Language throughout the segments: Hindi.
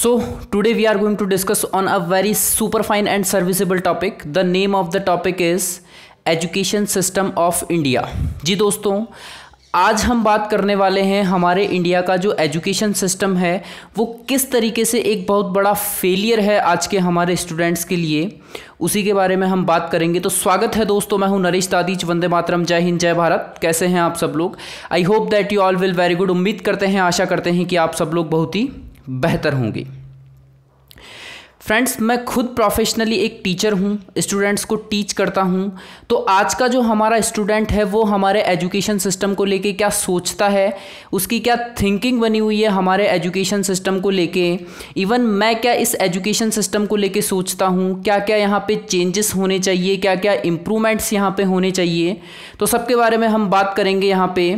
So, today we are going to discuss on a very super fine and serviceable topic. The name of the topic is education system of India जी दोस्तों आज हम बात करने वाले हैं हमारे इंडिया का जो एजुकेशन सिस्टम है वो किस तरीके से एक बहुत बड़ा फेलियर है आज के हमारे स्टूडेंट्स के लिए। उसी के बारे में हम बात करेंगे। तो स्वागत है दोस्तों मैं हूँ नरेश तादीच वंदे मातरम जय हिंद जय भारत। कैसे हैं आप सब लोग? I hope that you all will very good उम्मीद करते हैं आशा करते हैं कि आप सब लोग बहुत ही बेहतर होंगी। फ्रेंड्स मैं खुद प्रोफेशनली एक टीचर हूँ स्टूडेंट्स को टीच करता हूँ। तो आज का जो हमारा स्टूडेंट है, वो हमारे एजुकेशन सिस्टम को लेके क्या सोचता है? उसकी क्या थिंकिंग बनी हुई है हमारे एजुकेशन सिस्टम को लेके? इवन मैं क्या इस एजुकेशन सिस्टम को लेके सोचता हूँ? क्या क्या यहाँ पे चेंजेस होने चाहिए? क्या क्या इम्प्रूवमेंट्स यहाँ पे होने चाहिए? तो सबके बारे में हम बात करेंगे यहाँ पे।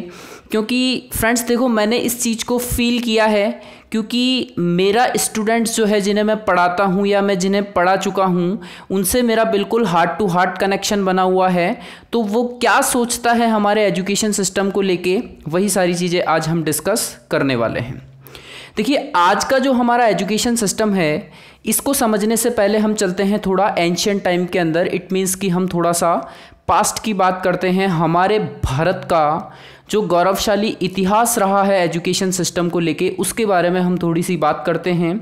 क्योंकि फ्रेंड्स देखो, मैंने इस चीज़ को फील किया है क्योंकि मेरा स्टूडेंट्स जो है, जिन्हें मैं पढ़ाता हूँ या मैं जिन्हें पढ़ा चुका हूँ, उनसे मेरा बिल्कुल हार्ट टू हार्ट कनेक्शन बना हुआ है। तो वो क्या सोचता है हमारे एजुकेशन सिस्टम को लेके, वही सारी चीज़ें आज हम डिस्कस करने वाले हैं। देखिए, आज का जो हमारा एजुकेशन सिस्टम है, इसको समझने से पहले हम चलते हैं थोड़ा एंशियंट टाइम के अंदर। इट मीन्स कि हम थोड़ा सा पास्ट की बात करते हैं। हमारे भारत का जो गौरवशाली इतिहास रहा है एजुकेशन सिस्टम को लेके, उसके बारे में हम थोड़ी सी बात करते हैं,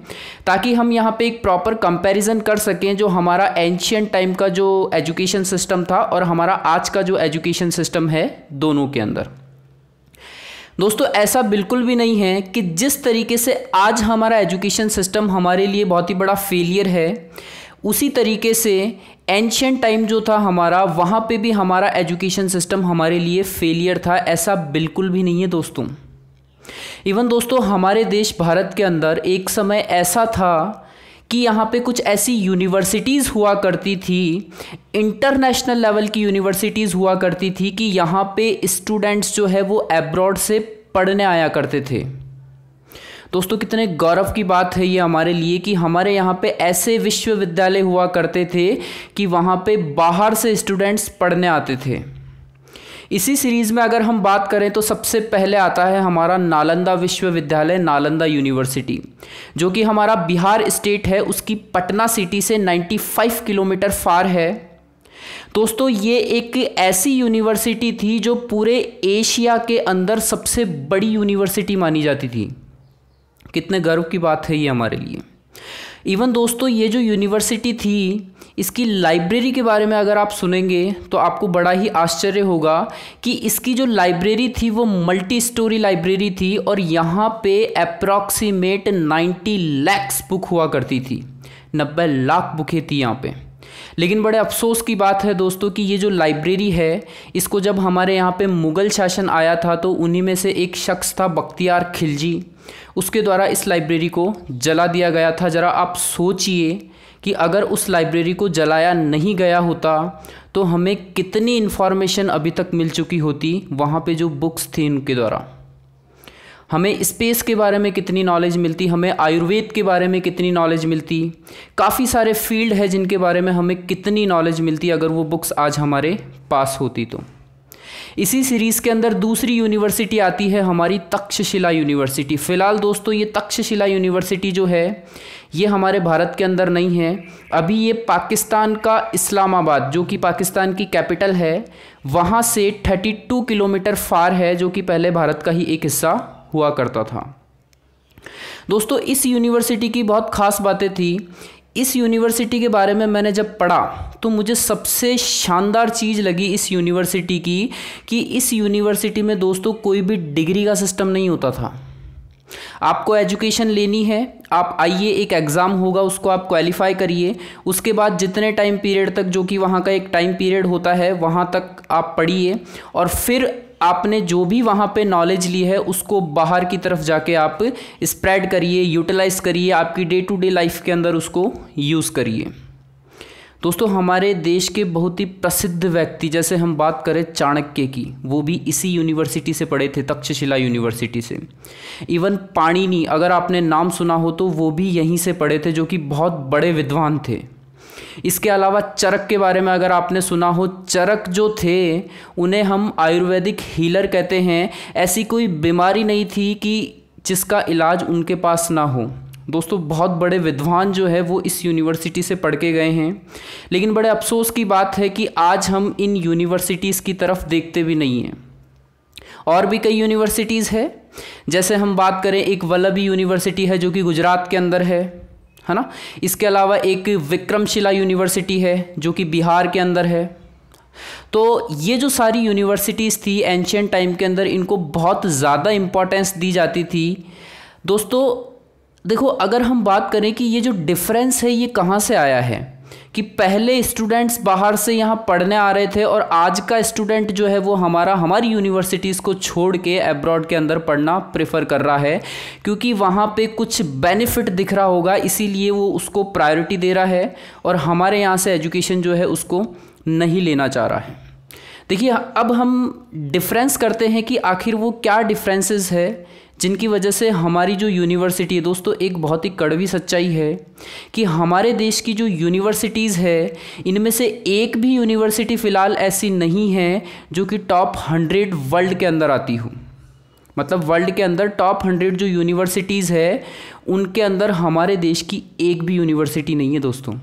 ताकि हम यहाँ पे एक प्रॉपर कंपैरिजन कर सकें जो हमारा एंशियन टाइम का जो एजुकेशन सिस्टम था और हमारा आज का जो एजुकेशन सिस्टम है दोनों के अंदर। दोस्तों, ऐसा बिल्कुल भी नहीं है कि जिस तरीके से आज हमारा एजुकेशन सिस्टम हमारे लिए बहुत ही बड़ा फेलियर है, उसी तरीके से एंशियन टाइम जो था हमारा, वहाँ पे भी हमारा एजुकेशन सिस्टम हमारे लिए फेलियर था, ऐसा बिल्कुल भी नहीं है दोस्तों। इवन दोस्तों, हमारे देश भारत के अंदर एक समय ऐसा था कि यहाँ पे कुछ ऐसी यूनिवर्सिटीज़ हुआ करती थी इंटरनेशनल लेवल की यूनिवर्सिटीज़ हुआ करती थी कि यहाँ पे स्टूडेंट्स जो है वो एब्रॉड से पढ़ने आया करते थे। दोस्तों, कितने गौरव की बात है ये हमारे लिए कि हमारे यहाँ पे ऐसे विश्वविद्यालय हुआ करते थे कि वहाँ पे बाहर से स्टूडेंट्स पढ़ने आते थे। इसी सीरीज़ में अगर हम बात करें तो सबसे पहले आता है हमारा नालंदा विश्वविद्यालय, नालंदा यूनिवर्सिटी जो कि हमारा बिहार स्टेट है। उसकी पटना सिटी से 95 किलोमीटर फार है। दोस्तों, ये एक ऐसी यूनिवर्सिटी थी जो पूरे एशिया के अंदर सबसे बड़ी यूनिवर्सिटी मानी जाती थी। कितने गर्व की बात है ये हमारे लिए। इवन दोस्तों, ये जो यूनिवर्सिटी थी, इसकी लाइब्रेरी के बारे में अगर आप सुनेंगे तो आपको बड़ा ही आश्चर्य होगा कि इसकी जो लाइब्रेरी थी, वो मल्टी स्टोरी लाइब्रेरी थी और यहाँ पे अप्रॉक्सीमेट 90 लैक्स बुक हुआ करती थी। 90 लाख बुकें थी यहाँ पे। लेकिन बड़े अफसोस की बात है दोस्तों कि ये जो लाइब्रेरी है, इसको जब हमारे यहाँ पे मुग़ल शासन आया था तो उन्हीं में से एक शख्स था बख्तियार खिलजी। उसके द्वारा इस लाइब्रेरी को जला दिया गया था। ज़रा आप सोचिए कि अगर उस लाइब्रेरी को जलाया नहीं गया होता तो हमें कितनी इन्फॉर्मेशन अभी तक मिल चुकी होती वहाँ पे जो बुक्स थी उनके द्वारा। हमें स्पेस के बारे में कितनी नॉलेज मिलती, हमें आयुर्वेद के बारे में कितनी नॉलेज मिलती, काफ़ी सारे फ़ील्ड है जिनके बारे में हमें कितनी नॉलेज मिलती अगर वो बुक्स आज हमारे पास होती तो। इसी सीरीज़ के अंदर दूसरी यूनिवर्सिटी आती है हमारी तक्षशिला यूनिवर्सिटी फ़िलहाल दोस्तों, ये तक्षशिला यूनिवर्सिटी जो है, ये हमारे भारत के अंदर नहीं है। अभी ये पाकिस्तान का इस्लामाबाद, जो कि पाकिस्तान की कैपिटल है, वहाँ से 32 किलोमीटर फार है, जो कि पहले भारत का ही एक हिस्सा हुआ करता था। दोस्तों, इस यूनिवर्सिटी की बहुत ख़ास बातें थी। इस यूनिवर्सिटी के बारे में मैंने जब पढ़ा तो मुझे सबसे शानदार चीज़ लगी इस यूनिवर्सिटी की कि इस यूनिवर्सिटी में, दोस्तों, कोई भी डिग्री का सिस्टम नहीं होता था। आपको एजुकेशन लेनी है, आप आइए, एक एग्ज़ाम होगा, उसको आप क्वालिफाई करिए। उसके बाद जितने टाइम पीरियड तक, जो कि वहाँ का एक टाइम पीरियड होता है, वहाँ तक आप पढ़िए। और फिर आपने जो भी वहाँ पे नॉलेज ली है, उसको बाहर की तरफ़ जाके आप स्प्रेड करिए यूटिलाइज करिए, आपकी डे टू डे लाइफ के अंदर उसको यूज़ करिए। दोस्तों, हमारे देश के बहुत ही प्रसिद्ध व्यक्ति, जैसे हम बात करें चाणक्य की, वो भी इसी यूनिवर्सिटी से पढ़े थे, तक्षशिला यूनिवर्सिटी से। इवन पाणिनी अगर आपने नाम सुना हो तो वो भी यहीं से पढ़े थे, जो कि बहुत बड़े विद्वान थे। इसके अलावा चरक के बारे में अगर आपने सुना हो, चरक जो थे, उन्हें हम आयुर्वेदिक हीलर कहते हैं। ऐसी कोई बीमारी नहीं थी कि जिसका इलाज उनके पास ना हो। दोस्तों, बहुत बड़े विद्वान जो है, वो इस यूनिवर्सिटी से पढ़ के गए हैं। लेकिन बड़े अफसोस की बात है कि आज हम इन यूनिवर्सिटीज़ की तरफ़ देखते भी नहीं हैं। और भी कई यूनिवर्सिटीज़ है। जैसे हम बात करें, एक वल्लभी यूनिवर्सिटी है जो कि गुजरात के अंदर है। है ना? इसके अलावा एक विक्रमशिला यूनिवर्सिटी है, जो कि बिहार के अंदर है। तो ये जो सारी यूनिवर्सिटीज़ थी एंशियंट टाइम के अंदर, इनको बहुत ज़्यादा इम्पोर्टेंस दी जाती थी। दोस्तों, देखो, अगर हम बात करें कि ये जो डिफरेंस है, ये कहाँ से आया है? कि पहले स्टूडेंट्स बाहर से यहाँ पढ़ने आ रहे थे और आज का स्टूडेंट जो है वो हमारा, हमारी यूनिवर्सिटीज़ को छोड़ के अब्रॉड के अंदर पढ़ना प्रेफर कर रहा है, क्योंकि वहाँ पे कुछ बेनिफिट दिख रहा होगा, इसीलिए वो उसको प्रायोरिटी दे रहा है और हमारे यहाँ से एजुकेशन जो है उसको नहीं लेना चाह रहा है। देखिए, अब हम डिफरेंस करते हैं कि आखिर वो क्या डिफरेंसेस है जिनकी वजह से हमारी जो यूनिवर्सिटी है दोस्तों, एक बहुत ही कड़वी सच्चाई है कि हमारे देश की जो यूनिवर्सिटीज़ है, इनमें से एक भी यूनिवर्सिटी फ़िलहाल ऐसी नहीं है जो कि टॉप हंड्रेड वर्ल्ड के अंदर आती हो। मतलब वर्ल्ड के अंदर टॉप हंड्रेड जो यूनिवर्सिटीज़ है, उनके अंदर हमारे देश की एक भी यूनिवर्सिटी नहीं है दोस्तों।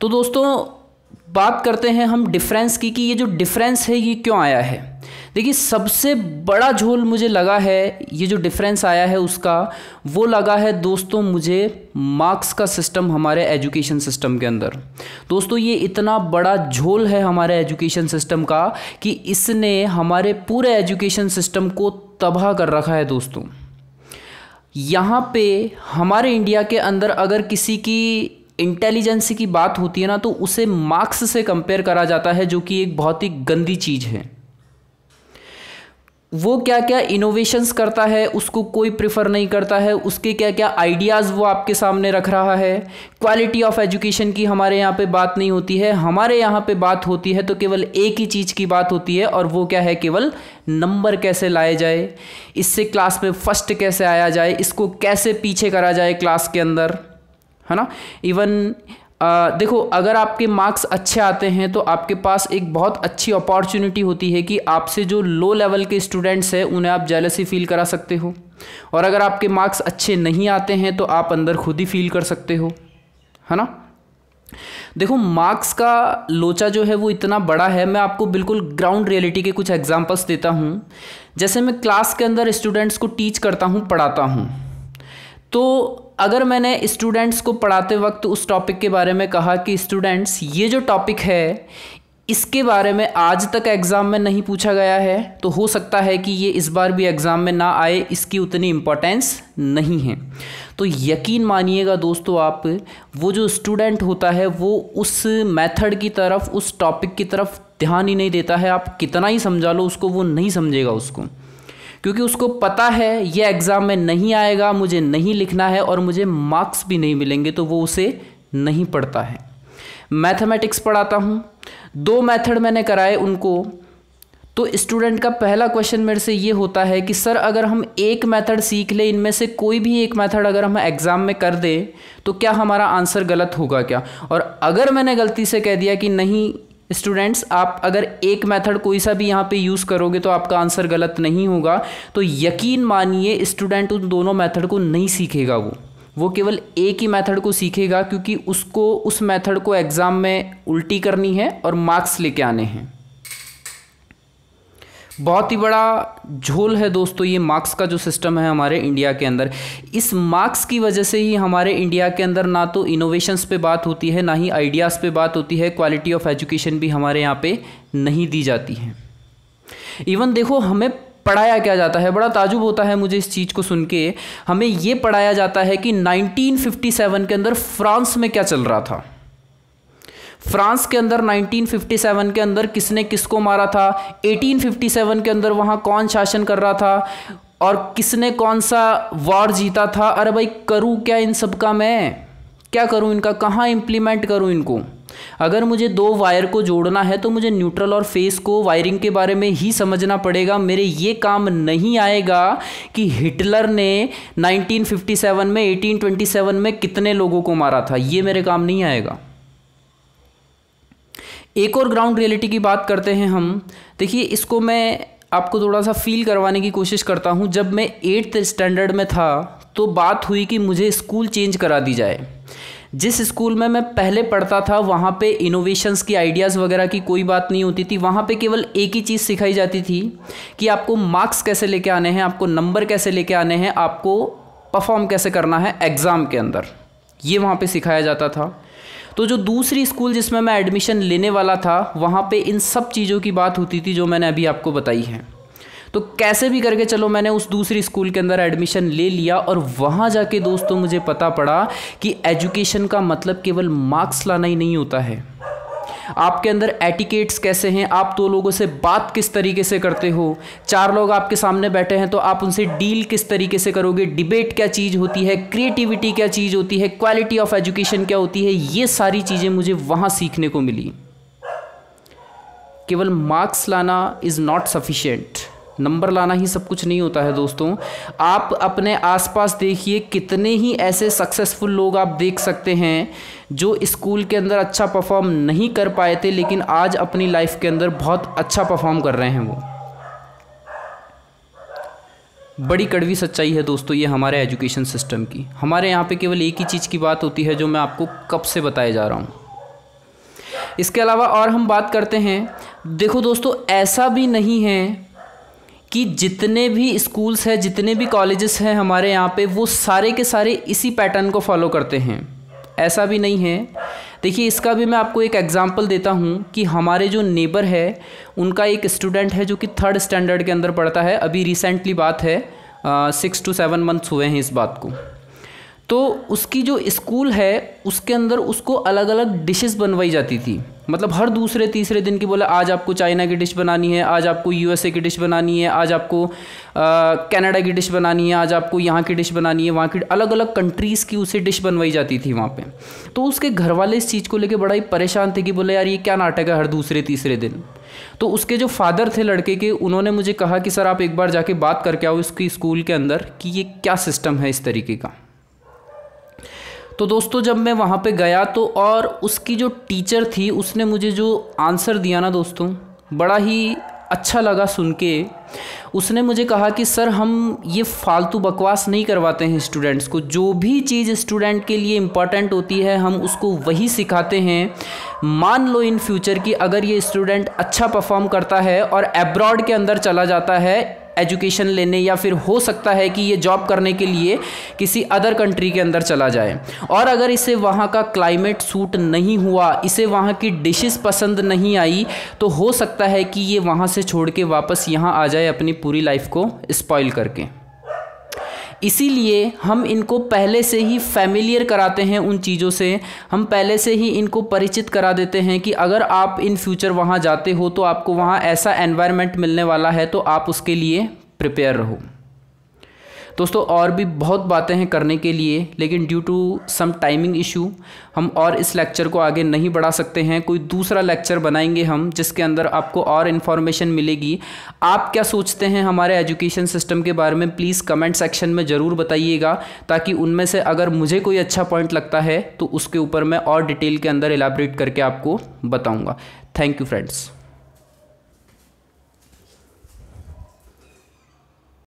तो दोस्तों, बात करते हैं हम डिफरेंस की कि ये जो डिफरेंस है, ये क्यों आया है? देखिए, सबसे बड़ा झोल मुझे लगा है, ये जो डिफरेंस आया है उसका, वो लगा है दोस्तों मुझे मार्क्स का सिस्टम हमारे एजुकेशन सिस्टम के अंदर। दोस्तों, ये इतना बड़ा झोल है हमारे एजुकेशन सिस्टम का कि इसने हमारे पूरे एजुकेशन सिस्टम को तबाह कर रखा है दोस्तों। यहाँ पे हमारे इंडिया के अंदर अगर किसी की इंटेलिजेंसी की बात होती है ना तो उसे मार्क्स से कंपेयर करा जाता है, जो कि एक बहुत ही गंदी चीज़ है। वो क्या क्या इनोवेशंस करता है, उसको कोई प्रेफर नहीं करता है, उसके क्या क्या आइडियाज़ वो आपके सामने रख रहा है। क्वालिटी ऑफ़ एजुकेशन की हमारे यहाँ पे बात नहीं होती है। हमारे यहाँ पे बात होती है तो केवल एक ही चीज़ की बात होती है और वो क्या है केवल नंबर कैसे लाए जाए, इससे क्लास में फ़र्स्ट कैसे आया जाए, इसको कैसे पीछे करा जाए क्लास के अंदर, है ना? इवन आ, देखो अगर आपके मार्क्स अच्छे आते हैं तो आपके पास एक बहुत अच्छी अपॉर्चुनिटी होती है कि आपसे जो लो लेवल के स्टूडेंट्स हैं उन्हें आप जेलसी फील करा सकते हो। और अगर आपके मार्क्स अच्छे नहीं आते हैं तो आप अंदर खुद ही फील कर सकते हो। है ना? देखो मार्क्स का लोचा जो है वो इतना बड़ा है मैं आपको बिल्कुल ग्राउंड रियलिटी के कुछ एग्जांपल्स देता हूँ। जैसे मैं क्लास के अंदर स्टूडेंट्स को टीच करता हूँ पढ़ाता हूँ। तो अगर मैंने स्टूडेंट्स को पढ़ाते वक्त उस टॉपिक के बारे में कहा कि स्टूडेंट्स ये जो टॉपिक है, इसके बारे में आज तक एग्ज़ाम में नहीं पूछा गया है तो हो सकता है कि ये इस बार भी एग्ज़ाम में ना आए, इसकी उतनी इम्पोर्टेंस नहीं है। तो यकीन मानिएगा दोस्तों आप, वो जो स्टूडेंट होता है, वो उस मेथड की तरफ़, उस टॉपिक की तरफ़ ध्यान ही नहीं देता है। आप कितना ही समझा लो, उसको वो नहीं समझेगा उसको। क्योंकि उसको पता है, ये एग्ज़ाम में नहीं आएगा, मुझे नहीं लिखना है और मुझे मार्क्स भी नहीं मिलेंगे तो वो उसे नहीं पढ़ता है। मैथमेटिक्स पढ़ाता हूँ। दो मेथड मैंने कराए उनको। तो स्टूडेंट का पहला क्वेश्चन मेरे से ये होता है कि, सर, अगर हम एक मेथड सीख लें, इनमें से कोई भी एक मेथड अगर हम एग्ज़ाम में कर दें तो क्या हमारा आंसर गलत होगा क्या? और अगर मैंने गलती से कह दिया कि, नहीं स्टूडेंट्स, आप अगर एक मेथड कोई सा भी यहाँ पे यूज़ करोगे तो आपका आंसर गलत नहीं होगा। तो यकीन मानिए, स्टूडेंट उन दोनों मेथड को नहीं सीखेगा वो। वो केवल एक ही मेथड को सीखेगा क्योंकि उसको, उस मेथड को एग्ज़ाम में उल्टी करनी है और मार्क्स लेके आने हैं। बहुत ही बड़ा झोल है दोस्तों ये मार्क्स का जो सिस्टम है हमारे इंडिया के अंदर। इस मार्क्स की वजह से ही हमारे इंडिया के अंदर ना तो इनोवेशंस पे बात होती है, ना ही आइडियाज़ पे बात होती है क्वालिटी ऑफ़ एजुकेशन भी हमारे यहाँ पे नहीं दी जाती है। इवन देखो हमें पढ़ाया क्या जाता है, बड़ा ताजुब होता है मुझे इस चीज़ को सुन के। हमें ये पढ़ाया जाता है कि 1957 के अंदर फ्रांस में क्या चल रहा था। फ्रांस के अंदर 1957 के अंदर किसने किसको मारा था? 1857 के अंदर वहाँ कौन शासन कर रहा था? और किसने कौन सा वॉर जीता था? अरे भाई, करूँ क्या इन सब का मैं? क्या करूँ इनका? कहाँ इम्प्लीमेंट करूँ इनको? अगर मुझे दो वायर को जोड़ना है तो मुझे न्यूट्रल और फेस को वायरिंग के बारे में ही समझना पड़ेगा। मेरे ये काम नहीं आएगा कि हिटलर ने 1957 में 1827 में कितने लोगों को मारा था। ये मेरे काम नहीं आएगा। एक और ग्राउंड रियलिटी की बात करते हैं हम। देखिए, इसको मैं आपको थोड़ा सा फील करवाने की कोशिश करता हूँ। जब मैं एट्थ स्टैंडर्ड में था तो बात हुई कि मुझे स्कूल चेंज करा दी जाए। जिस स्कूल में मैं पहले पढ़ता था, वहाँ पे इनोवेशंस की आइडियाज़ वगैरह की कोई बात नहीं होती थी। वहाँ पे केवल एक ही चीज़ सिखाई जाती थी कि आपको मार्क्स कैसे लेके आने हैं, आपको नंबर कैसे लेके आने हैं, आपको परफॉर्म कैसे करना है एग्ज़ाम के अंदर। ये वहाँ पे सिखाया जाता था। तो जो दूसरी स्कूल जिसमें मैं एडमिशन लेने वाला था, वहाँ पे इन सब चीज़ों की बात होती थी जो मैंने अभी आपको बताई है। तो कैसे भी करके चलो, मैंने उस दूसरी स्कूल के अंदर एडमिशन ले लिया और वहाँ जाके दोस्तों मुझे पता पड़ा कि एजुकेशन का मतलब केवल मार्क्स लाना ही नहीं होता है। आपके अंदर एटिकेट्स कैसे हैं? आप दो लोगों से बात किस तरीके से करते हो? चार लोग आपके सामने बैठे हैं तो आप उनसे डील किस तरीके से करोगे? डिबेट क्या चीज़ होती है? क्रिएटिविटी क्या चीज़ होती है? क्वालिटी ऑफ़ एजुकेशन क्या होती है? ये सारी चीज़ें मुझे वहाँ सीखने को मिली। केवल मार्क्स लाना इज़ नॉट सफिशेंट नंबर लाना ही सब कुछ नहीं होता है दोस्तों। आप अपने आसपास देखिए कितने ही ऐसे सक्सेसफुल लोग आप देख सकते हैं जो स्कूल के अंदर अच्छा परफॉर्म नहीं कर पाए थे, लेकिन आज अपनी लाइफ के अंदर बहुत अच्छा परफॉर्म कर रहे हैं वो। बड़ी कड़वी सच्चाई है दोस्तों, ये हमारे एजुकेशन सिस्टम की। हमारे यहाँ पे केवल एक ही चीज़ की बात होती है, जो मैं आपको कब से बताए जा रहा हूँ। इसके अलावा और हम बात करते हैं, देखो दोस्तों, ऐसा भी नहीं है कि जितने भी स्कूल्स हैं, जितने भी कॉलेजेस हैं हमारे यहाँ पे, वो सारे के सारे इसी पैटर्न को फॉलो करते हैं। ऐसा भी नहीं है। देखिए, इसका भी मैं आपको एक एग्ज़ाम्पल देता हूँ कि हमारे जो नेबर है, उनका एक स्टूडेंट है जो कि थर्ड स्टैंडर्ड के अंदर पढ़ता है। अभी रिसेंटली बात है सिक्स टू सेवन मंथ्स हुए हैं इस बात को। तो उसकी जो स्कूल है, उसके अंदर उसको अलग अलग डिशेस बनवाई जाती थी। मतलब हर दूसरे, तीसरे दिन की बोले, आज आपको चाइना की डिश बनानी है, आज आपको यूएसए की डिश बनानी है, आज आपको कनाडा की डिश बनानी है, आज आपको यहाँ की डिश बनानी है। वहाँ की अलग अलग कंट्रीज़ की उसे डिश बनवाई जाती थी वहाँ पे। तो उसके घर वाले इस चीज़ को लेकर बड़ा ही परेशान थे कि बोले, यार, ये क्या नाटक है हर दूसरे, तीसरे दिन? तो उसके जो फादर थे लड़के के, उन्होंने मुझे कहा कि, सर, आप एक बार जाके बात करके आओ इसकी स्कूल के अंदर कि ये क्या सिस्टम है इस तरीके का? तो दोस्तों, जब मैं वहाँ पे गया तो और उसकी जो टीचर थी, उसने मुझे जो आंसर दिया ना दोस्तों, बड़ा ही अच्छा लगा सुन के। उसने मुझे कहा कि, सर, हम ये फालतू बकवास नहीं करवाते हैं स्टूडेंट्स को। जो भी चीज़ स्टूडेंट के लिए इंपॉर्टेंट होती है, हम उसको वही सिखाते हैं। मान लो इन फ्यूचर कि अगर ये स्टूडेंट अच्छा परफॉर्म करता है और एब्रॉड के अंदर चला जाता है एजुकेशन लेने या फिर हो सकता है कि ये जॉब करने के लिए किसी अदर कंट्री के अंदर चला जाए। और अगर इसे वहाँ का क्लाइमेट सूट नहीं हुआ, इसे वहाँ की डिशेस पसंद नहीं आई तो हो सकता है कि ये वहाँ से छोड़ के वापस यहाँ आ जाए अपनी पूरी लाइफ को स्पॉइल करके। इसीलिए हम इनको पहले से ही फैमिलियर कराते हैं उन चीज़ों से। हम पहले से ही इनको परिचित करा देते हैं कि अगर आप इन फ्यूचर वहाँ जाते हो तो आपको वहाँ ऐसा एनवायरनमेंट मिलने वाला है तो आप उसके लिए प्रिपेयर रहो। दोस्तों, और भी बहुत बातें हैं करने के लिए, लेकिन due to some timing issue हम और इस लेक्चर को आगे नहीं बढ़ा सकते हैं। कोई दूसरा लेक्चर बनाएँगे हम, जिसके अंदर आपको और इन्फॉर्मेशन मिलेगी। आप क्या सोचते हैं हमारे एजुकेशन सिस्टम के बारे में? प्लीज़ कमेंट सेक्शन में ज़रूर बताइएगा, ताकि उनमें से अगर मुझे कोई अच्छा पॉइंट लगता है तो उसके ऊपर मैं और डिटेल के अंदर एलाबरेट करके आपको बताऊँगा। Thank you friends